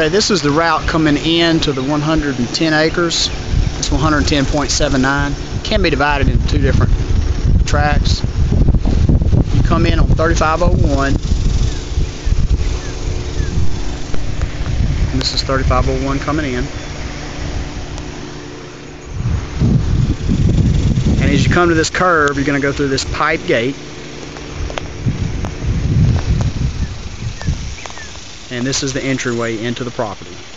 Okay, this is the route coming in to the 110 acres. It's 110.79. Can be divided into two different tracks. You come in on 3501. And this is 3501 coming in. And as you come to this curve, you're going to go through this pipe gate. and this is the entryway into the property.